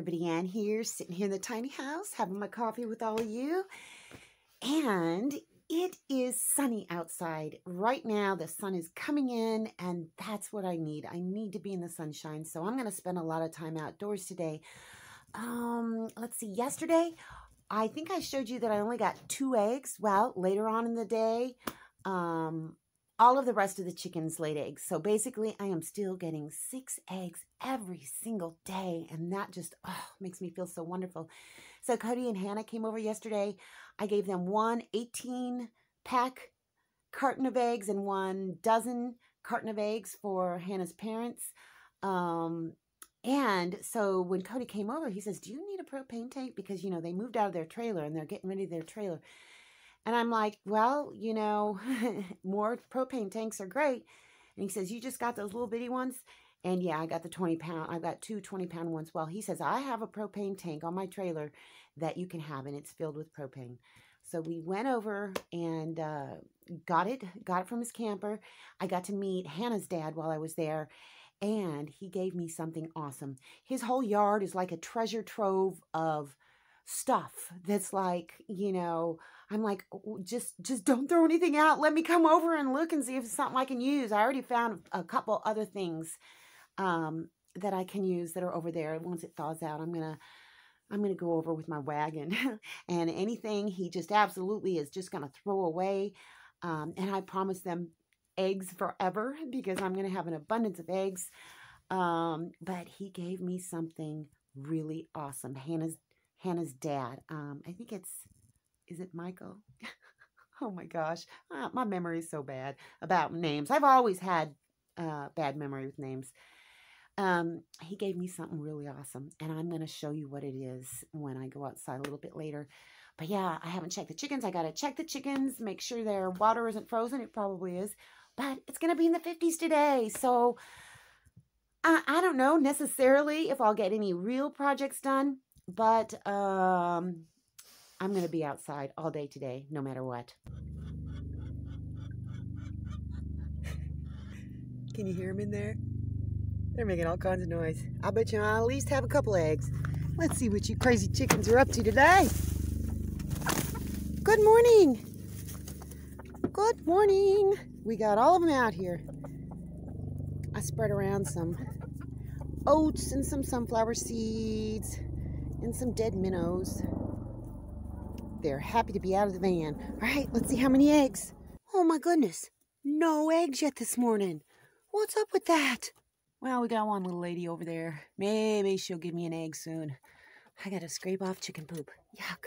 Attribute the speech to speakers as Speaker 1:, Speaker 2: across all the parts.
Speaker 1: everybody, Ann here, sitting here in the tiny house, having my coffee with all of you. And it is sunny outside. Right now, the sun is coming in, and that's what I need. I need to be in the sunshine, so I'm going to spend a lot of time outdoors today. Um, let's see, yesterday, I think I showed you that I only got two eggs. Well, later on in the day, um, all of the rest of the chickens laid eggs. So basically, I am still getting six eggs every single day. And that just oh, makes me feel so wonderful. So Cody and Hannah came over yesterday. I gave them one 18 pack carton of eggs and one dozen carton of eggs for Hannah's parents. Um, and so when Cody came over, he says, Do you need a propane tank? Because, you know, they moved out of their trailer and they're getting ready their trailer. And I'm like, well, you know, more propane tanks are great. And he says, you just got those little bitty ones? And yeah, I got the 20 pound, I've got two 20 pound ones. Well, he says, I have a propane tank on my trailer that you can have, and it's filled with propane. So we went over and uh, got it, got it from his camper. I got to meet Hannah's dad while I was there, and he gave me something awesome. His whole yard is like a treasure trove of stuff that's like, you know, I'm like, just just don't throw anything out. Let me come over and look and see if it's something I can use. I already found a couple other things um, that I can use that are over there. Once it thaws out, I'm gonna I'm gonna go over with my wagon and anything he just absolutely is just gonna throw away. Um, and I promise them eggs forever because I'm gonna have an abundance of eggs. Um, but he gave me something really awesome. Hannah's Hannah's dad. Um, I think it's is it Michael? oh my gosh, uh, my memory is so bad about names. I've always had uh, bad memory with names. Um, he gave me something really awesome, and I'm going to show you what it is when I go outside a little bit later. But yeah, I haven't checked the chickens. I got to check the chickens, make sure their water isn't frozen. It probably is, but it's going to be in the 50s today. So I, I don't know necessarily if I'll get any real projects done, but um, I'm going to be outside all day today, no matter what. Can you hear them in there? They're making all kinds of noise. I bet you I'll at least have a couple eggs. Let's see what you crazy chickens are up to today. Good morning. Good morning. We got all of them out here. I spread around some oats and some sunflower seeds and some dead minnows. They're happy to be out of the van. All right, let's see how many eggs. Oh my goodness, no eggs yet this morning. What's up with that? Well, we got one little lady over there. Maybe she'll give me an egg soon. I gotta scrape off chicken poop. Yuck.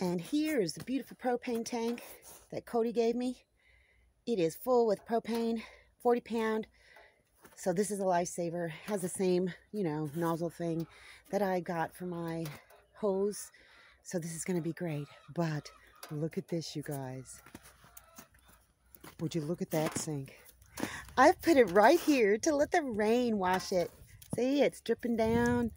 Speaker 1: And here is the beautiful propane tank that Cody gave me. It is full with propane, 40 pound. So this is a lifesaver. Has the same, you know, nozzle thing that I got for my hose so this is going to be great. But look at this, you guys. Would you look at that sink? I've put it right here to let the rain wash it. See, it's dripping down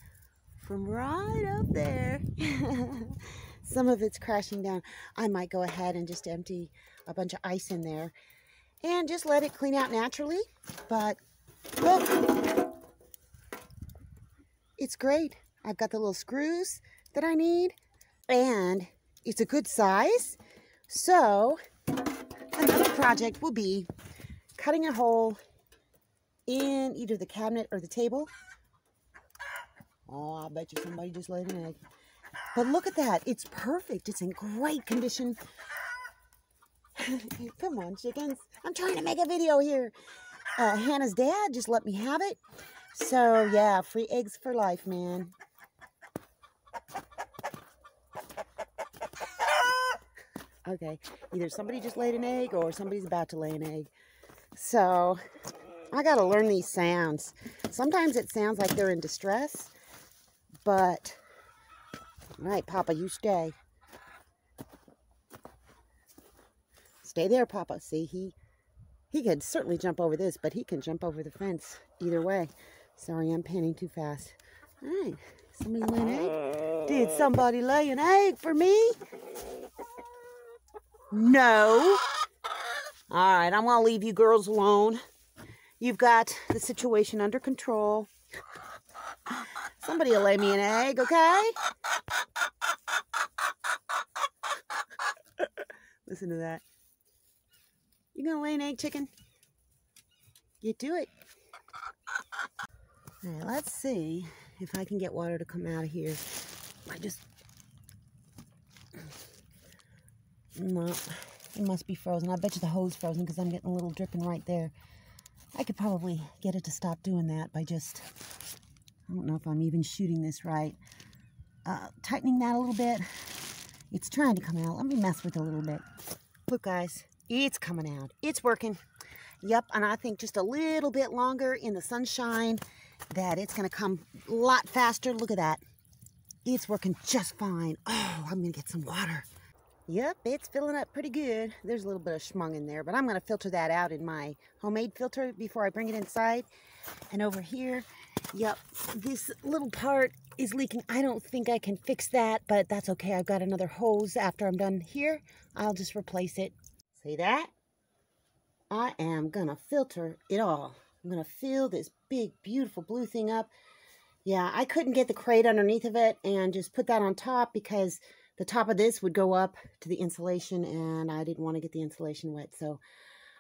Speaker 1: from right up there. Some of it's crashing down. I might go ahead and just empty a bunch of ice in there and just let it clean out naturally. But look, it's great. I've got the little screws that I need and it's a good size. So another project will be cutting a hole in either the cabinet or the table. Oh, I bet you somebody just laid an egg. But look at that. It's perfect. It's in great condition. Come on, chickens. I'm trying to make a video here. Uh, Hannah's dad just let me have it. So, yeah, free eggs for life, man. Okay, either somebody just laid an egg or somebody's about to lay an egg. So I got to learn these sounds. Sometimes it sounds like they're in distress, but all right, Papa, you stay. Stay there, Papa. See, he he could certainly jump over this, but he can jump over the fence either way. Sorry, I'm panning too fast. All right, somebody lay an egg? Did uh. somebody lay an egg for me? No. All right, I'm going to leave you girls alone. You've got the situation under control. Somebody will lay me an egg, okay? Listen to that. You gonna lay an egg, chicken? You do it. All right, let's see if I can get water to come out of here. I just... No, it must be frozen. I bet you the hose frozen because I'm getting a little dripping right there. I could probably get it to stop doing that by just... I don't know if I'm even shooting this right. Uh, tightening that a little bit. It's trying to come out. Let me mess with it a little bit. Look, guys. It's coming out. It's working. Yep, and I think just a little bit longer in the sunshine that it's going to come a lot faster. Look at that. It's working just fine. Oh, I'm going to get some water. Yep, it's filling up pretty good. There's a little bit of schmung in there, but I'm going to filter that out in my homemade filter before I bring it inside. And over here, yep, this little part is leaking. I don't think I can fix that, but that's okay. I've got another hose after I'm done here. I'll just replace it. See that? I am going to filter it all. I'm going to fill this big, beautiful blue thing up. Yeah, I couldn't get the crate underneath of it and just put that on top because the top of this would go up to the insulation and I didn't want to get the insulation wet. So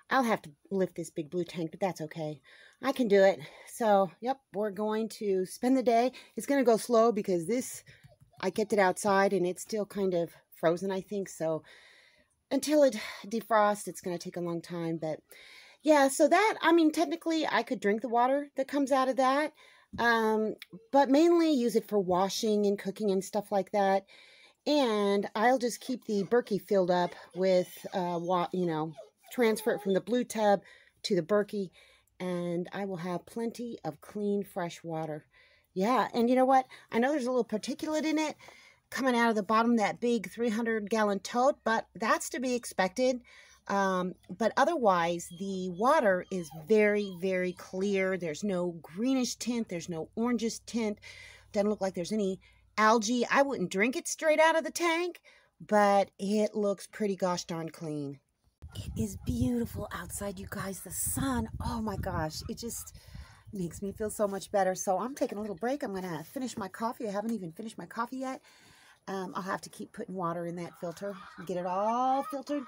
Speaker 1: I'll have to lift this big blue tank, but that's okay. I can do it. So, yep, we're going to spend the day. It's going to go slow because this, I kept it outside and it's still kind of frozen, I think. So until it defrosts, it's going to take a long time. But yeah, so that, I mean, technically I could drink the water that comes out of that. Um, but mainly use it for washing and cooking and stuff like that. And I'll just keep the Berkey filled up with, uh, you know, transfer it from the blue tub to the Berkey. And I will have plenty of clean, fresh water. Yeah, and you know what? I know there's a little particulate in it coming out of the bottom that big 300 gallon tote, but that's to be expected. Um, but otherwise, the water is very, very clear. There's no greenish tint. There's no orangish tint. Doesn't look like there's any algae. I wouldn't drink it straight out of the tank, but it looks pretty gosh darn clean. It is beautiful outside, you guys. The sun, oh my gosh, it just makes me feel so much better. So I'm taking a little break. I'm going to finish my coffee. I haven't even finished my coffee yet. Um, I'll have to keep putting water in that filter, get it all filtered.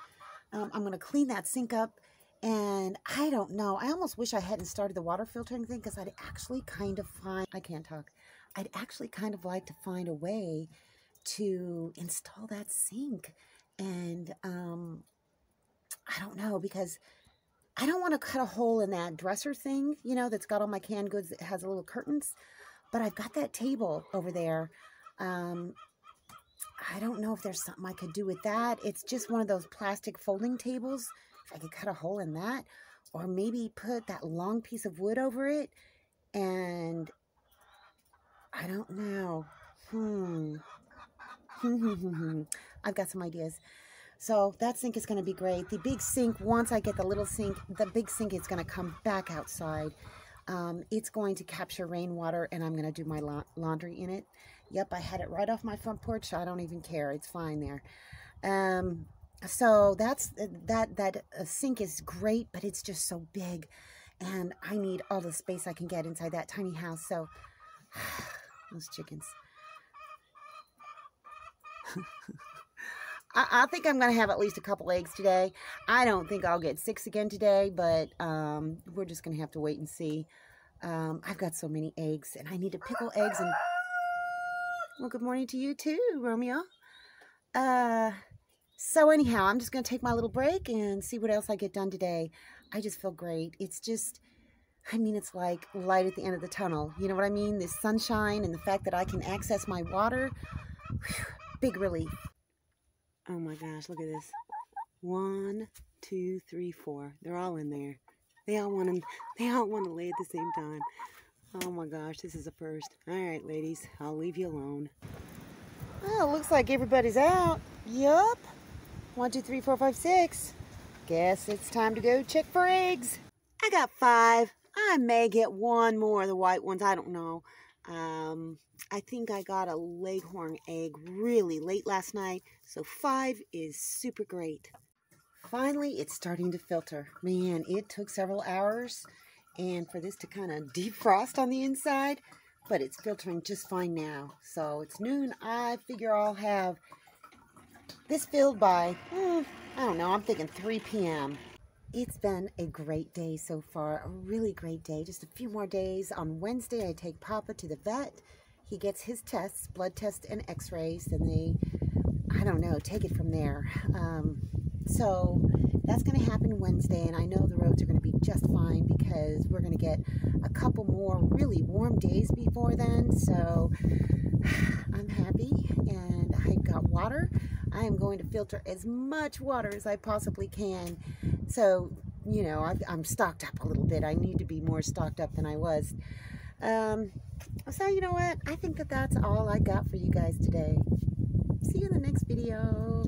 Speaker 1: Um, I'm going to clean that sink up. And I don't know. I almost wish I hadn't started the water filtering thing because I'd actually kind of find, I can't talk. I'd actually kind of like to find a way to install that sink. And um, I don't know because I don't want to cut a hole in that dresser thing, you know, that's got all my canned goods that has a little curtains. But I've got that table over there. Um, I don't know if there's something I could do with that. It's just one of those plastic folding tables. If I could cut a hole in that. Or maybe put that long piece of wood over it. And I don't know. Hmm. I've got some ideas. So that sink is going to be great. The big sink, once I get the little sink, the big sink is going to come back outside. Um, it's going to capture rainwater and I'm going to do my la laundry in it. Yep, I had it right off my front porch. I don't even care. It's fine there. Um, so that's that that uh, sink is great, but it's just so big, and I need all the space I can get inside that tiny house. So those chickens. I, I, think I'm going to have at least a couple eggs today. I don't think I'll get six again today, but um, we're just going to have to wait and see. Um, I've got so many eggs, and I need to pickle eggs and well, good morning to you too, Romeo. Uh, so anyhow, I'm just going to take my little break and see what else I get done today. I just feel great. It's just, I mean, it's like light at the end of the tunnel. You know what I mean? This sunshine and the fact that I can access my water. Whew, big relief. Oh my gosh, look at this. One, two, three, four. They're all in there. They all want to, they all want to lay at the same time. Oh my gosh, this is a first. All right, ladies, I'll leave you alone. Well, looks like everybody's out. Yup. One, two, three, four, five, six. Guess it's time to go check for eggs. I got five. I may get one more of the white ones. I don't know. Um, I think I got a leghorn egg really late last night. So five is super great. Finally, it's starting to filter. Man, it took several hours. And for this to kind of defrost on the inside, but it's filtering just fine now. So it's noon. I figure I'll have this filled by, eh, I don't know, I'm thinking 3 p.m. It's been a great day so far, a really great day. Just a few more days. On Wednesday, I take Papa to the vet. He gets his tests, blood tests and x-rays, and they, I don't know, take it from there. Um, so that's going to happen Wednesday, and I know the roads are going to be just fine because we're going to get a couple more really warm days before then. So I'm happy, and I've got water. I am going to filter as much water as I possibly can so, you know, i am stocked up a little bit. I need to be more stocked up than I was. Um, so, you know what? I think that that's all I got for you guys today. See you in the next video.